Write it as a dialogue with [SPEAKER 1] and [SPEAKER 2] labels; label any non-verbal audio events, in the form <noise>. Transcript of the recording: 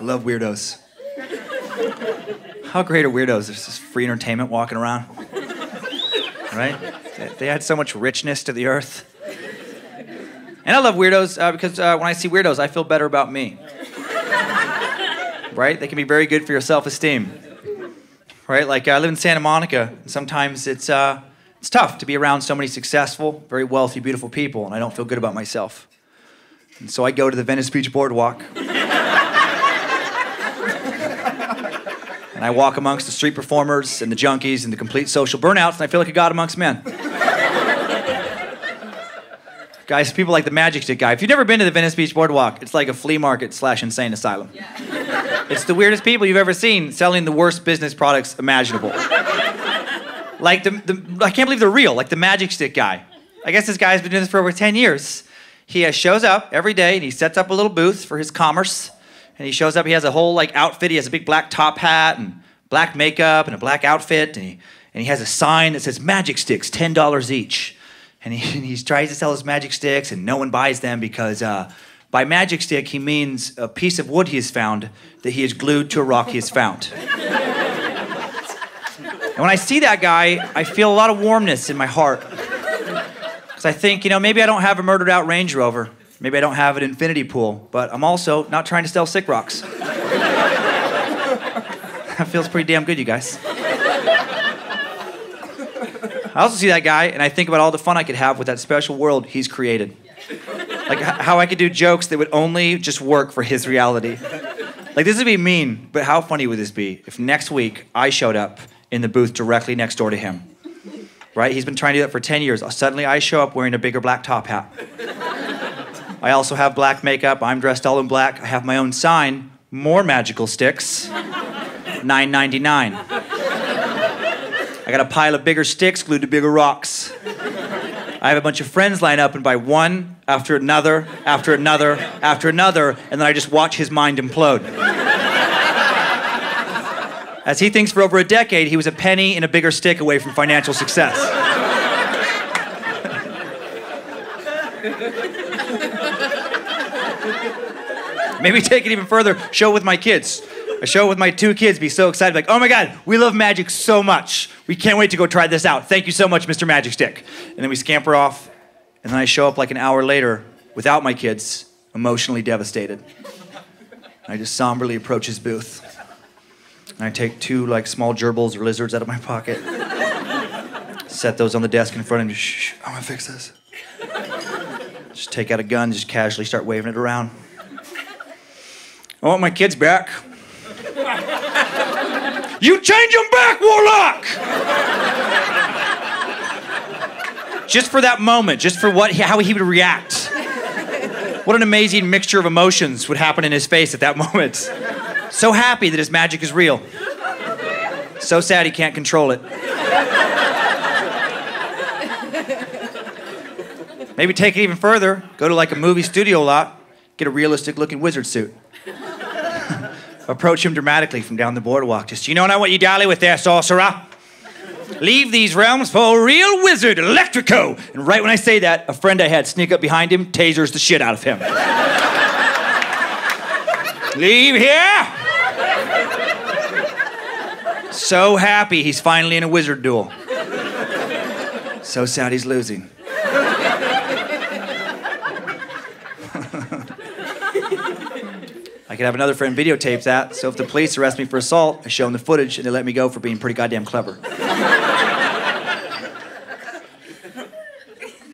[SPEAKER 1] I love weirdos. How great are weirdos? There's this free entertainment walking around. Right? They- add so much richness to the earth. And I love weirdos uh, because uh, when I see weirdos, I feel better about me. Right? They can be very good for your self esteem. Right? Like I live in Santa Monica. And sometimes it's, uh, it's tough to be around so many successful, very wealthy, beautiful people, and I don't feel good about myself. And so I go to the Venice Beach Boardwalk. And I walk amongst the street performers and the junkies and the complete social burnouts, and I feel like a god amongst men. <laughs> Guys, people like the Magic Stick guy. If you've never been to the Venice Beach Boardwalk, it's like a flea market slash insane asylum. <laughs> It's the weirdest people you've ever seen selling the worst business products imaginable. <laughs> Like the, the I can't believe they're real. Like the Magic Stick guy. I guess this guy's been doing this for over 10 years. He shows up every day and he sets up a little booth for his commerce. And he shows up. He has a whole like outfit. He has a big black top hat and black makeup and a black outfit. And he and he has a sign that says Magic Sticks, ten dollars each. And he, <laughs> and he tries to sell his magic sticks, and no one buys them because uh, by magic stick he means a piece of wood he has found that he has glued to a rock he has found. And when I see that guy, I feel a lot of warmness in my heart. Because I think, you know, maybe I don't have a murdered out Range Rover. Maybe I don't have an infinity pool, but I'm also not trying to sell sick rocks. <laughs> that feels pretty damn good, you guys. I also see that guy and I think about all the fun I could have with that special world he's created. Like how I could do jokes that would only just work for his reality. Like this would be mean, but how funny would this be if next week I showed up in the booth directly next door to him? Right? He's been trying to do that for 10 years. Suddenly I show up wearing a bigger black top hat. I also have black makeup. I'm dressed all in black. I have my own sign, more magical sticks. 9.99. I got a pile of bigger sticks glued to bigger rocks. I have a bunch of friends line up and buy one after another, after another, after another, and then I just watch his mind implode. As he thinks for over a decade, he was a penny and a bigger stick away from financial success. <laughs> Maybe take it even further, show it with my kids. I show it with my two kids, be so excited, like, oh my God, we love magic so much. We can't wait to go try this out. Thank you so much, Mr. Magic Stick. And then we scamper off, and then I show up like an hour later without my kids, emotionally devastated. I just somberly approach his booth. And I take two like small gerbils or lizards out of my pocket. Set those on the desk in front of him. Shh, shh, I'm gonna fix this. Just take out a gun, just casually start waving it around. I want my kids back. you change them back, Warlock! just for that moment, just for what how he would react. What an amazing mixture of emotions would happen in his face at that moment. So happy that his magic is real. So sad he can't control it. Maybe take it even further. Go to like a movie studio lot, get a realistic looking wizard suit. <laughs> Approach him dramatically from down the boardwalk. Just, you know not what you dally with there, sorcerer? Leave these realms for a real wizard, Electrico. And right when I say that, a friend I had sneak up behind him, tasers the shit out of him. <laughs> Leave here. So happy he's finally in a wizard duel. So sad he's losing. I could have another friend videotape that, so if the police arrest me for assault, I show them the footage and they let me go for being pretty goddamn clever.